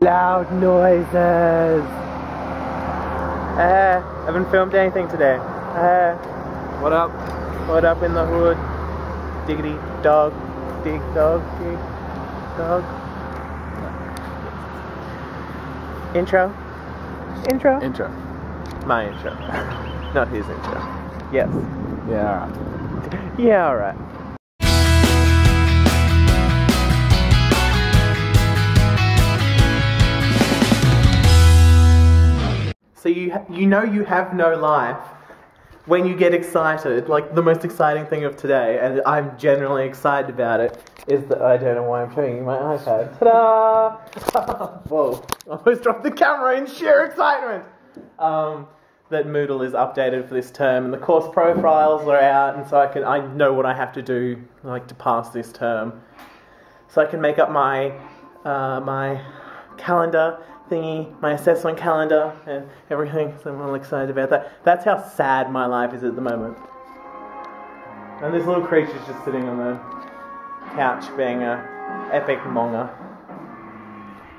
Loud noises. Uh, haven't filmed anything today. Uh, What up? what up in the hood? Diggity dog, dig dog, dig dog. Intro. Intro. Intro. My intro. Not his intro. Yes. Yeah. Yeah, alright. You you know you have no life when you get excited. Like the most exciting thing of today, and I'm generally excited about it, is that I don't know why I'm showing you my iPad. Ta-da! Whoa! I almost dropped the camera in sheer excitement. Um, that Moodle is updated for this term, and the course profiles are out, and so I can I know what I have to do like to pass this term, so I can make up my uh, my calendar thingy, my assessment calendar, and everything. So I'm all excited about that. That's how sad my life is at the moment. And this little creature's just sitting on the couch being a epic monger.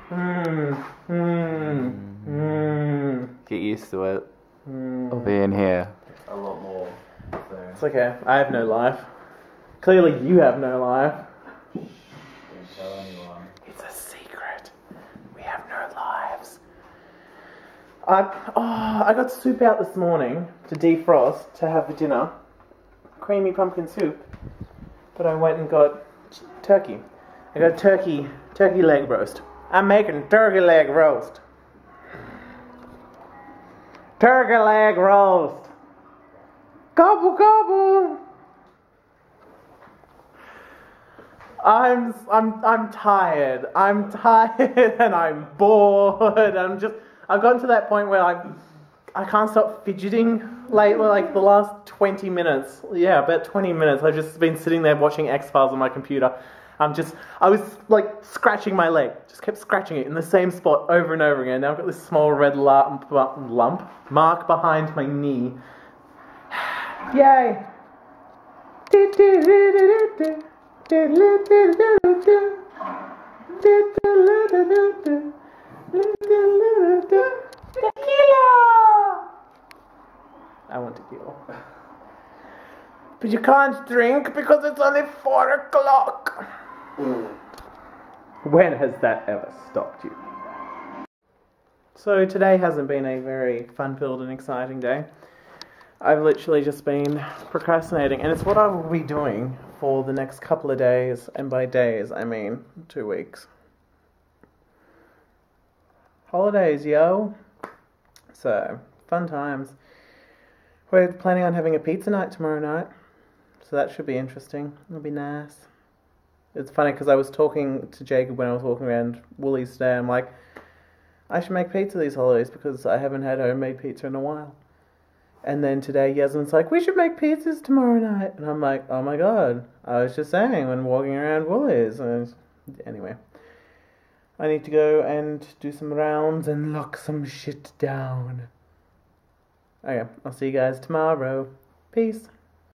Hmm. Hmm. Hmm. Get used to it. Hmm. I'll be in here. a lot more. So It's okay. I have no life. Clearly, you have no life. don't tell anyone. It's a secret. We have no lives. I oh, I got soup out this morning to defrost to have for dinner. Creamy pumpkin soup. But I went and got turkey. I got turkey turkey leg roast. I'm making turkey leg roast. Turkey leg roast. Gobble gobble. I'm I'm I'm tired. I'm tired and I'm bored. I'm just I've gotten to that point where I I can't stop fidgeting lately. Like the last twenty minutes, yeah, about twenty minutes. I've just been sitting there watching X Files on my computer. I'm just I was like scratching my leg, just kept scratching it in the same spot over and over again. Now I've got this small red lump lump mark behind my knee. Yay! Tequila! I want tequila. But you can't drink because it's only four o'clock. Mm. When has that ever stopped you? So today hasn't been a very fun-filled and exciting day. I've literally just been procrastinating, and it's what I will be doing for the next couple of days, and by days, I mean two weeks. Holidays, yo! So, fun times. We're planning on having a pizza night tomorrow night, so that should be interesting. It'll be nice. It's funny because I was talking to Jacob when I was walking around Woolies today. I'm like, I should make pizza these holidays because I haven't had homemade pizza in a while. And then today Yasmin's like, we should make pizzas tomorrow night. And I'm like, oh my god. I was just saying when walking around Woolies. And anyway. I need to go and do some rounds and lock some shit down. Okay, I'll see you guys tomorrow. Peace.